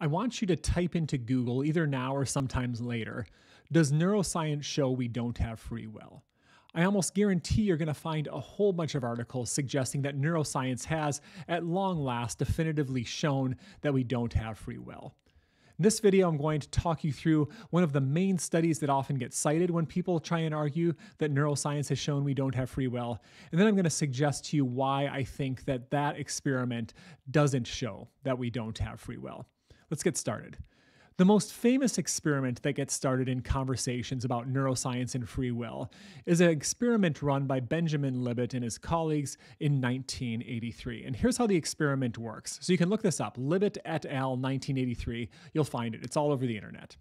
I want you to type into Google either now or sometimes later Does neuroscience show we don't have free will? I almost guarantee you're going to find a whole bunch of articles suggesting that neuroscience has, at long last, definitively shown that we don't have free will. In this video, I'm going to talk you through one of the main studies that often gets cited when people try and argue that neuroscience has shown we don't have free will. And then I'm going to suggest to you why I think that that experiment doesn't show that we don't have free will. Let's get started. The most famous experiment that gets started in conversations about neuroscience and free will is an experiment run by Benjamin Libet and his colleagues in 1983. And here's how the experiment works. So you can look this up Libet et al. 1983. You'll find it, it's all over the internet.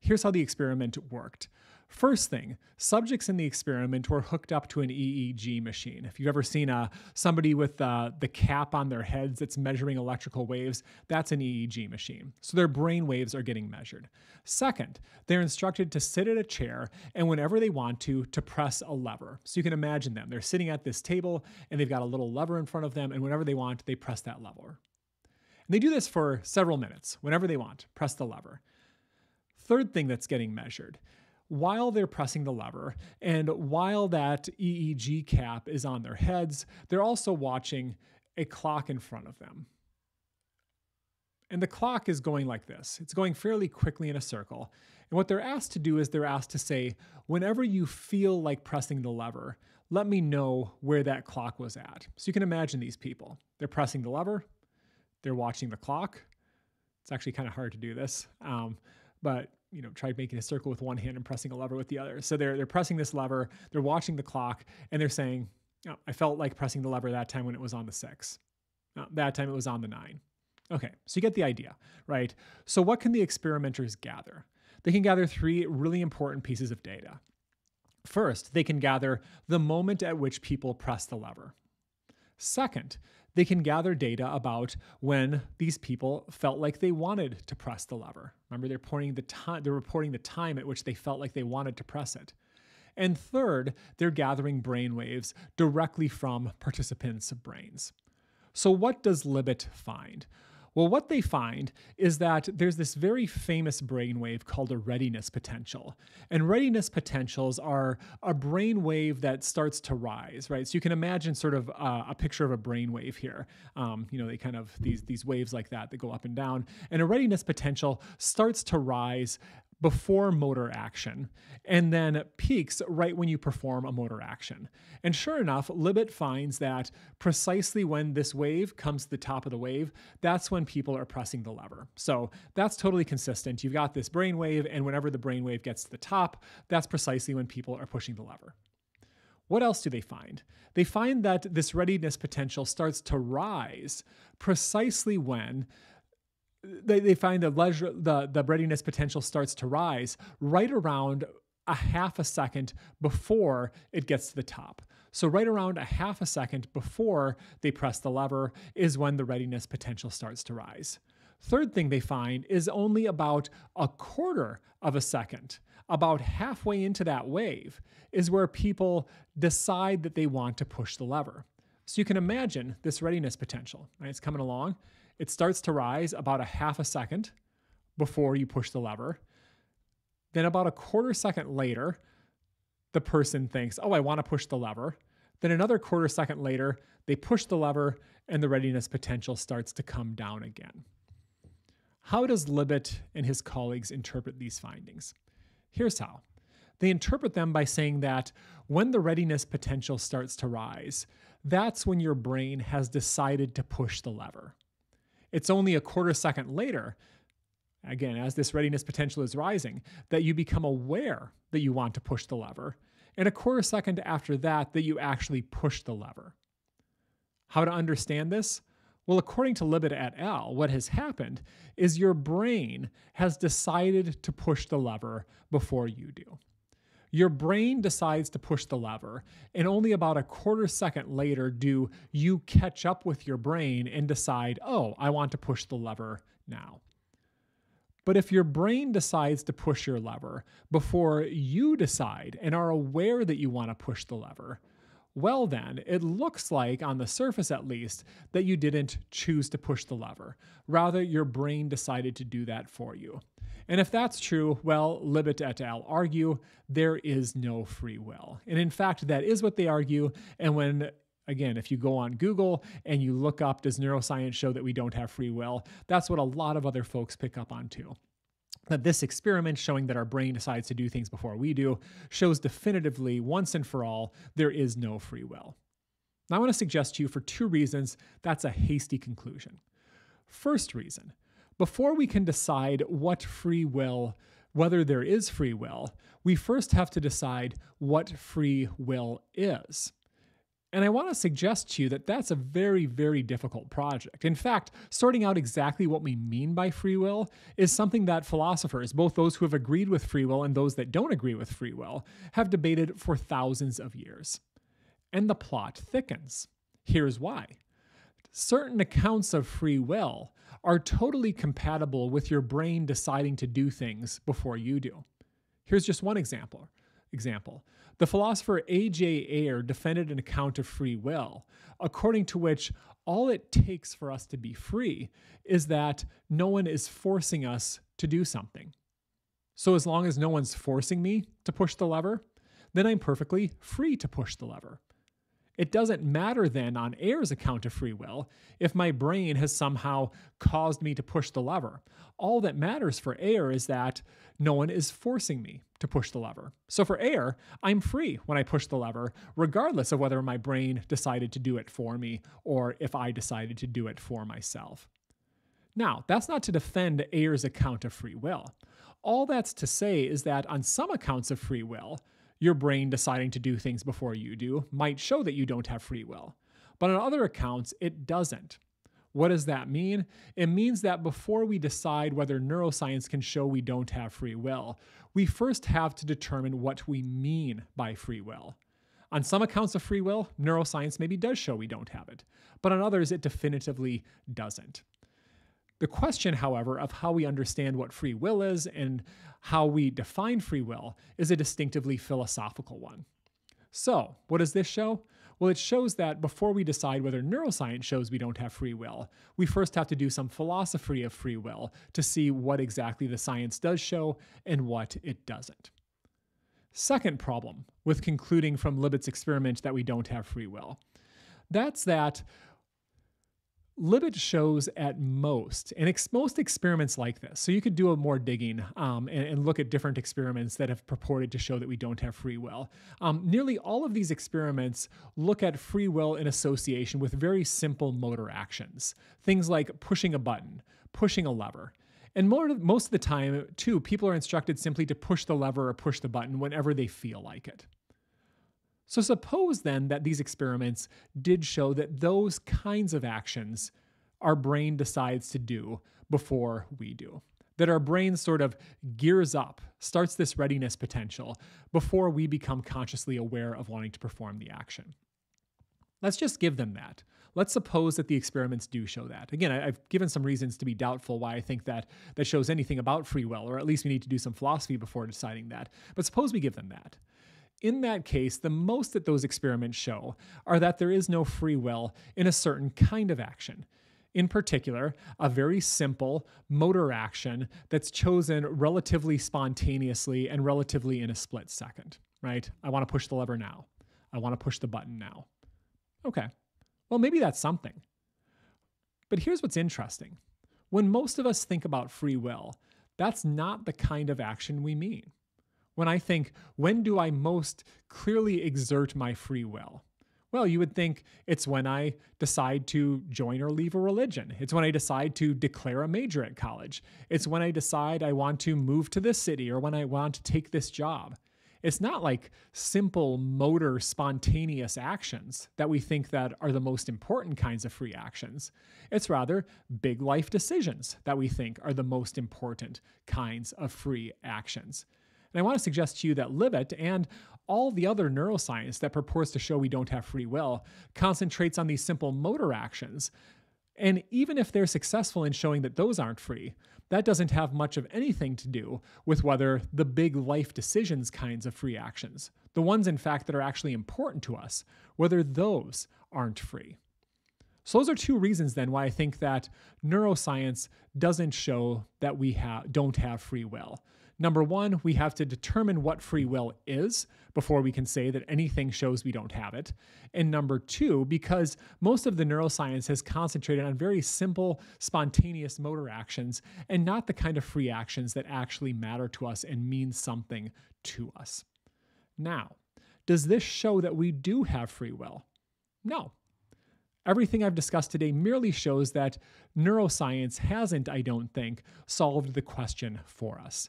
Here's how the experiment worked. First thing, subjects in the experiment were hooked up to an EEG machine. If you've ever seen uh, somebody with uh, the cap on their heads that's measuring electrical waves, that's an EEG machine. So their brain waves are getting measured. Second, they're instructed to sit at a chair and whenever they want to, to press a lever. So you can imagine them. They're sitting at this table and they've got a little lever in front of them, and whenever they want, they press that lever. And they do this for several minutes, whenever they want, press the lever. Third thing that's getting measured while they're pressing the lever and while that EEG cap is on their heads, they're also watching a clock in front of them. And the clock is going like this it's going fairly quickly in a circle. And what they're asked to do is they're asked to say, whenever you feel like pressing the lever, let me know where that clock was at. So you can imagine these people. They're pressing the lever, they're watching the clock. It's actually kind of hard to do this, um, but you know tried making a circle with one hand and pressing a lever with the other. So they're they're pressing this lever, they're watching the clock, and they're saying, oh, "I felt like pressing the lever that time when it was on the six. Oh, that time it was on the nine. Okay, so you get the idea, right? So what can the experimenters gather? They can gather three really important pieces of data. First, they can gather the moment at which people press the lever. Second, they can gather data about when these people felt like they wanted to press the lever. Remember, they're reporting the time they're reporting the time at which they felt like they wanted to press it. And third, they're gathering brain waves directly from participants' brains. So what does Libet find? Well, what they find is that there's this very famous brainwave called a readiness potential. And readiness potentials are a brainwave that starts to rise, right? So you can imagine sort of uh, a picture of a brainwave here. Um, you know, they kind of, these, these waves like that that go up and down. And a readiness potential starts to rise before motor action and then peaks right when you perform a motor action. And sure enough, Libet finds that precisely when this wave comes to the top of the wave, that's when people are pressing the lever. So that's totally consistent. You've got this brain wave, and whenever the brain wave gets to the top, that's precisely when people are pushing the lever. What else do they find? They find that this readiness potential starts to rise precisely when they, they find the leisure the the readiness potential starts to rise right around a half a second before it gets to the top. So, right around a half a second before they press the lever is when the readiness potential starts to rise. Third thing they find is only about a quarter of a second, about halfway into that wave, is where people decide that they want to push the lever. So, you can imagine this readiness potential, right? It's coming along it starts to rise about a half a second before you push the lever. Then, about a quarter second later, the person thinks, Oh, I want to push the lever. Then, another quarter second later, they push the lever and the readiness potential starts to come down again. How does Libet and his colleagues interpret these findings? Here's how. They interpret them by saying that when the readiness potential starts to rise, that's when your brain has decided to push the lever. It's only a quarter second later, again, as this readiness potential is rising, that you become aware that you want to push the lever. And a quarter second after that, that you actually push the lever. How to understand this? Well, according to Libet et al., what has happened is your brain has decided to push the lever before you do. Your brain decides to push the lever, and only about a quarter second later do you catch up with your brain and decide, oh, I want to push the lever now. But if your brain decides to push your lever before you decide and are aware that you want to push the lever, well, then, it looks like, on the surface at least, that you didn't choose to push the lever. Rather, your brain decided to do that for you. And if that's true, well, Libet et al. argue there is no free will. And in fact, that is what they argue. And when Again, if you go on Google and you look up, does neuroscience show that we don't have free will? That's what a lot of other folks pick up on too that this experiment showing that our brain decides to do things before we do shows definitively, once and for all, there is no free will. Now, I want to suggest to you for two reasons that's a hasty conclusion. First reason, before we can decide what free will, whether there is free will, we first have to decide what free will is. And I want to suggest to you that that's a very, very difficult project. In fact, sorting out exactly what we mean by free will is something that philosophers, both those who have agreed with free will and those that don't agree with free will, have debated for thousands of years. And the plot thickens. Here's why certain accounts of free will are totally compatible with your brain deciding to do things before you do. Here's just one example. Example. The philosopher A.J. Ayer defended an account of free will, according to which all it takes for us to be free is that no one is forcing us to do something. So, as long as no one's forcing me to push the lever, then I'm perfectly free to push the lever. It doesn't matter then on Ayer's account of free will if my brain has somehow caused me to push the lever. All that matters for Ayer is that no one is forcing me to push the lever. So for Ayer, I'm free when I push the lever, regardless of whether my brain decided to do it for me or if I decided to do it for myself. Now, that's not to defend Ayer's account of free will. All that's to say is that on some accounts of free will, your brain deciding to do things before you do might show that you don't have free will. But on other accounts, it doesn't. What does that mean? It means that before we decide whether neuroscience can show we don't have free will, we first have to determine what we mean by free will. On some accounts of free will, neuroscience maybe does show we don't have it, but on others, it definitively doesn't. The question, however, of how we understand what free will is and how we define free will is a distinctively philosophical one. So, what does this show? Well, it shows that before we decide whether neuroscience shows we don't have free will, we first have to do some philosophy of free will to see what exactly the science does show and what it doesn't. Second problem with concluding from Libet's experiment that we don't have free will that's that Libet shows at most, and ex- most experiments like this, so you could do a more digging um, and, and, look at different experiments that have purported to show that we don't have free will. Um, nearly all of these experiments look at free will in association with very simple motor actions, things like pushing a button, pushing a lever. And more, most of the time, too, people are instructed simply to push the lever or push the button whenever they feel like it. So suppose then that these experiments did show that those kinds of actions our brain decides to do before we do. That our brain sort of gears up, starts this readiness potential before we become consciously aware of wanting to perform the action. Let's just give them that. Let's suppose that the experiments do show that. Again, I've given some reasons to be doubtful why I think that that shows anything about free will, or at least we need to do some philosophy before deciding that. But suppose we give them that. In that case, the most that those experiments show are that there is no free will in a certain kind of action. In particular, a very simple motor action that's chosen relatively spontaneously and relatively in a split second, right? I want to push the lever now. I want to push the button now. Okay, well, maybe that's something. But here's what's interesting when most of us think about free will, that's not the kind of action we mean when I think, when do I most clearly exert my free will? Well, you would think it's when I decide to join or leave a religion. It's when I decide to declare a major at college. It's when I decide I want to move to this city or when I want to take this job. It's not like simple motor spontaneous actions that we think that are the most important kinds of free actions. It's rather big life decisions that we think are the most important kinds of free actions. And I want to suggest to you that Libet and all the other neuroscience that purports to show we don't have free will concentrates on these simple motor actions And even if they're successful in showing that those aren't free, that doesn't have much of anything to do with whether the big life decisions kinds of free actions, the ones in fact that are actually important to us, whether those aren't free. So those are two reasons then why I think that neuroscience doesn't show that we have don't have free will. Number one, we have to determine what free will is before we can say that anything shows we don't have it. And number two, because most of the neuroscience has concentrated on very simple, spontaneous motor actions and not the kind of free actions that actually matter to us and mean something to us. Now, does this show that we do have free will? No, Everything I've discussed today merely shows that neuroscience hasn't, I don't think, solved the question for us.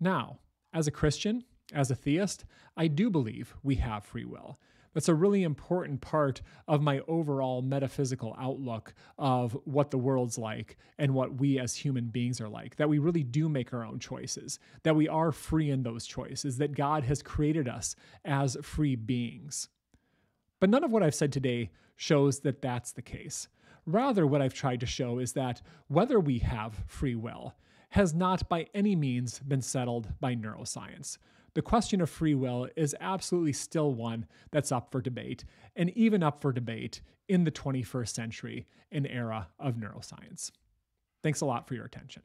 Now, as a Christian, as a theist, I do believe we have free will. That's a really important part of my overall metaphysical outlook of what the world's like and what we as human beings are like. That we really do make our own choices, that we are free in those choices, that God has created us as free beings. But none of what I've said today shows that that's the case. Rather, what I've tried to show is that whether we have free will has not by any means been settled by neuroscience. The question of free will is absolutely still one that's up for debate, and even up for debate in the 21st century an era of neuroscience. Thanks a lot for your attention.